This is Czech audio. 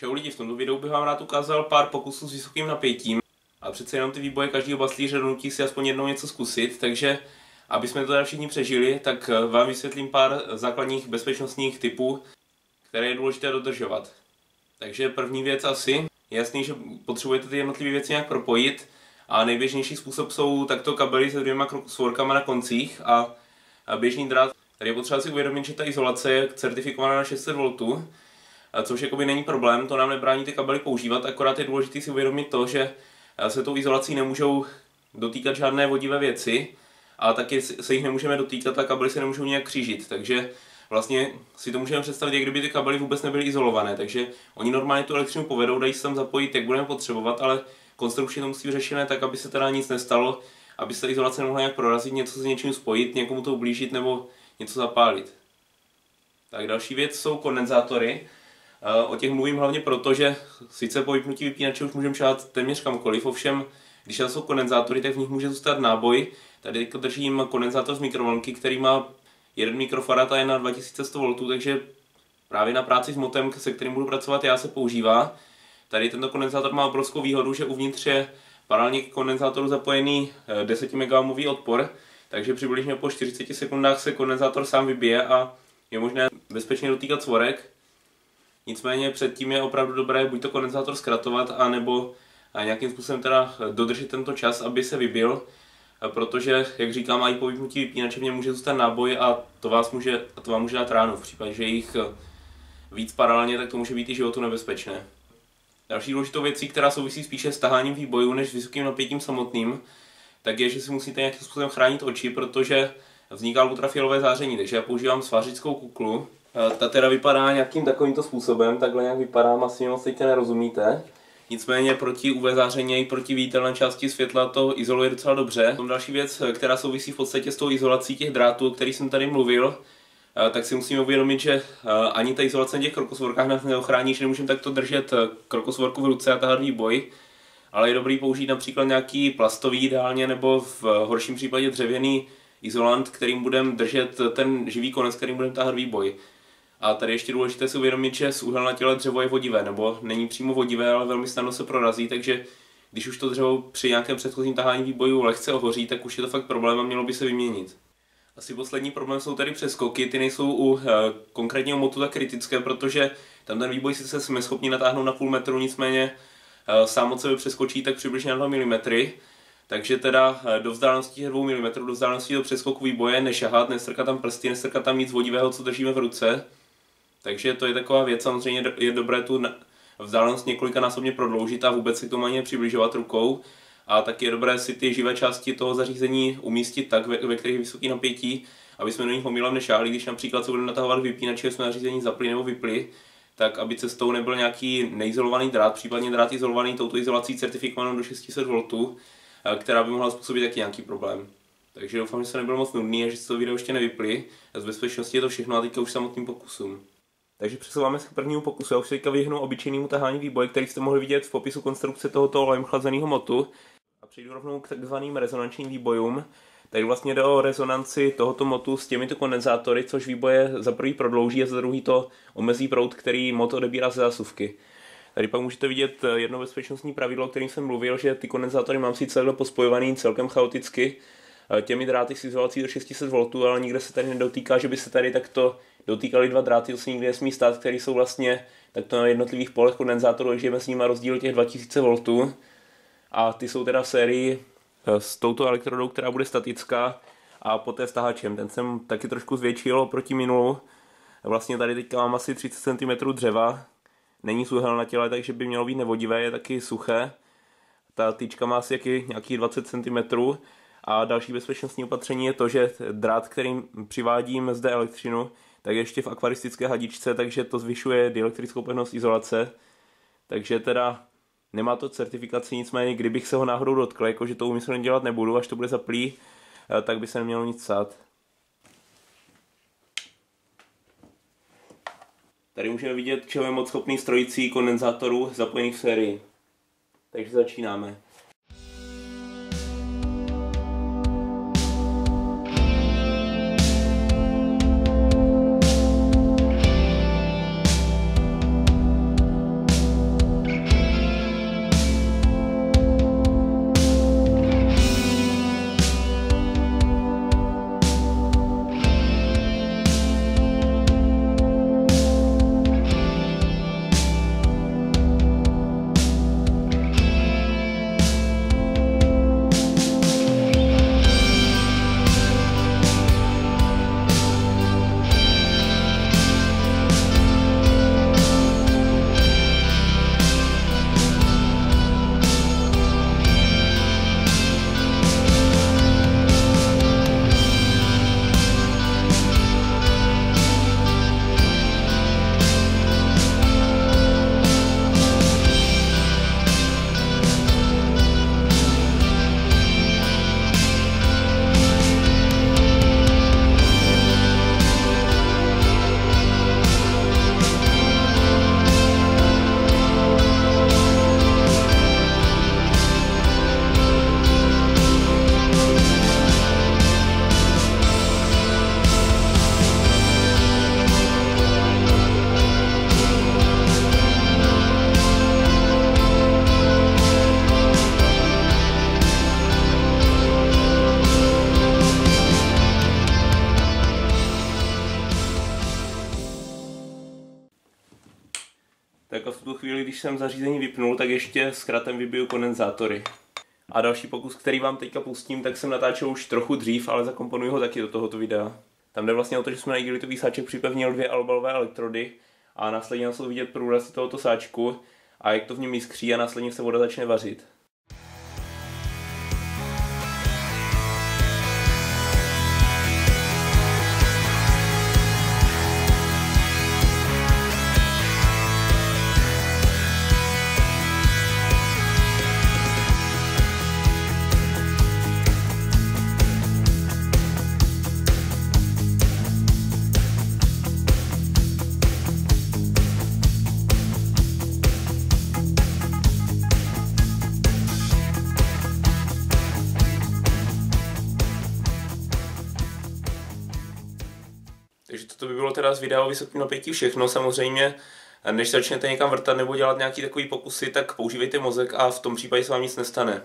Čau lidi, v tomto videu bych vám rád ukázal pár pokusů s vysokým napětím. A přece jenom ty výboje každého baslíře donutí si aspoň jednou něco zkusit, takže aby jsme to teda všichni přežili, tak eh, vám vysvětlím pár základních bezpečnostních typů, které je důležité dodržovat. Takže první věc asi, jasný, že potřebujete ty jednotlivé věci nějak propojit a nejběžnější způsob jsou takto kabely se dvěma svorkama na koncích a běžný drát. Tady je potřeba si uvědomit, že ta izolace je certifikovaná na 600 V, což jakoby není problém, to nám nebrání ty kabely používat, akorát je důležité si uvědomit to, že se tou izolací nemůžou dotýkat žádné vodivé věci a taky se jich nemůžeme dotýkat a kabely se nemůžou nějak křížit, takže vlastně si to můžeme představit, jak kdyby ty kabely vůbec nebyly izolované, takže oni normálně tu elektřinu povedou, dají se tam zapojit, jak budeme potřebovat, ale konstrukčně to musí řešené tak, aby se teda nic nestalo, aby se izolace nemohla nějak prorazit, něco s něčím spojit, někomu to ublížit nebo něco zapálit. Tak další věc jsou kondenzátory. Eh, o těch mluvím hlavně proto, že sice po vypnutí vypínače už můžeme šát téměř kamkoliv, ovšem když jsou kondenzátory, tak v nich může zůstat náboj. Tady držím kondenzátor z mikrovlnky, který má jeden mikrofarad a je na 2100 V, takže právě na práci s motem, se kterým budu pracovat já, se používá. Tady tento kondenzátor má obrovskou výhodu, že uvnitř je paralelně k kondenzátoru zapojený 10 eh, MΩ odpor, takže přibližně po 40 sekundách se kondenzátor sám vybije a je možné bezpečně dotýkat svorek. Nicméně předtím je opravdu dobré buď to kondenzátor zkratovat, anebo nějakým způsobem teda dodržet tento čas, aby se vybil, protože, jak říkám, i po vypnutí vypínače něm může zůstat náboj a to, vás může, a to vám může dát ránu. V případě, že jich víc paralelně, tak to může být i životu nebezpečné. Další důležitou věcí, která souvisí spíše s taháním výbojů než s vysokým napětím samotným, tak je, že si musíte nějakým způsobem chránit oči, protože vzniká ultrafialové záření, takže já používám svářickou kuklu. Ta teda vypadá nějakým takovýmto způsobem, takhle nějak vypadá, asi moc teďka nerozumíte. Nicméně proti UV záření i proti viditelné části světla to izoluje docela dobře. Tom další věc, která souvisí v podstatě s tou izolací těch drátů, o kterých jsem tady mluvil, tak si musíme uvědomit, že ani ta izolace na těch krokosvorkách nás neochrání, že nemůžeme takto držet krokosvorku v ruce a tahat výboj ale je dobrý použít například nějaký plastový ideálně nebo v horším případě dřevěný izolant, kterým budeme držet ten živý konec, kterým budeme tahat výboj. A tady ještě důležité si uvědomit, že úhel na těle dřevo je vodivé, nebo není přímo vodivé, ale velmi snadno se prorazí, takže když už to dřevo při nějakém předchozím tahání výboju lehce ohoří, tak už je to fakt problém a mělo by se vyměnit. Asi poslední problém jsou tady přeskoky, ty nejsou u e, konkrétního motu tak kritické, protože tam ten výboj sice jsme schopni natáhnout na půl metru, nicméně Eh, sám od sebe přeskočí tak přibližně na 2 mm, takže teda eh, do vzdálenosti 2 mm, do vzdálenosti do přeskoku výboje nešahat, nestrkat tam prsty, nestrkat tam nic vodivého, co držíme v ruce. Takže to je taková věc, samozřejmě je dobré tu vzdálenost několikanásobně prodloužit a vůbec k tomu ani nepřibližovat rukou. A taky je dobré si ty živé části toho zařízení umístit tak, ve, ve kterých je vysoký napětí, aby jsme do nich omylem nešáhli, když například se budeme natahovat vypínače, jsme zařízení zapli nebo vypli, tak aby cestou nebyl nějaký neizolovaný drát, případně drát izolovaný touto izolací certifikovanou do 600 V, eh, která by mohla způsobit taky nějaký problém. Takže doufám, že se nebyl moc nudný a že se to video ještě nevypli. Z bezpečnosti je to všechno a teďka už samotným pokusům. Takže přesouváme se k prvnímu pokusu. Já už se teďka vyhnu obyčejnému tahání výboje, který jste mohli vidět v popisu konstrukce tohoto olem chlazeného motu. A přejdu rovnou k takzvaným rezonančním výbojům. Tady vlastně jde o rezonanci tohoto motu s těmito kondenzátory, což výboje za prvý prodlouží a za druhý to omezí proud, který mot odebírá ze zásuvky. Tady pak můžete vidět jedno bezpečnostní pravidlo, o kterým jsem mluvil, že ty kondenzátory mám sice takhle pospojovaný celkem chaoticky, těmi dráty s izolací do 600 V, ale nikde se tady nedotýká, že by se tady takto dotýkali dva dráty, to se nikdy nesmí stát, které jsou vlastně takto na jednotlivých polech kondenzátorů, takže je s nimi rozdíl těch 2000 V. A ty jsou teda v sérii Eh, s touto elektrodou, která bude statická a poté s tahačem. Ten jsem taky trošku zvětšil oproti minulu. Vlastně tady teďka mám asi 30 cm dřeva. Není suhel na těle, takže by mělo být nevodivé, je taky suché. Ta tyčka má asi jaký, nějaký 20 cm. A další bezpečnostní opatření je to, že drát, kterým přivádím zde elektřinu, tak ještě v akvaristické hadičce, takže to zvyšuje dielektrickou pevnost izolace. Takže teda Nemá to certifikaci, nicméně kdybych se ho náhodou dotkl, jakože to umyslně dělat nebudu, až to bude zaplý, eh, tak by se nemělo nic sát. Tady můžeme vidět, čeho je moc schopný strojící kondenzátorů zapojených v sérii. Takže začínáme. Tak a v tu chvíli, když jsem zařízení vypnul, tak ještě zkratem vybiju kondenzátory. A další pokus, který vám teďka pustím, tak jsem natáčel už trochu dřív, ale zakomponuji ho taky do tohoto videa. Tam jde vlastně o to, že jsme na igelitový sáček připevnil dvě albalové elektrody a následně jsou vidět průrazy tohoto sáčku a jak to v něm jiskří a následně se voda začne vařit. Takže toto by bylo teda z videa o vysokém napětí všechno. Samozřejmě, než začnete někam vrtat nebo dělat nějaký takový pokusy, tak používejte mozek a v tom případě se vám nic nestane.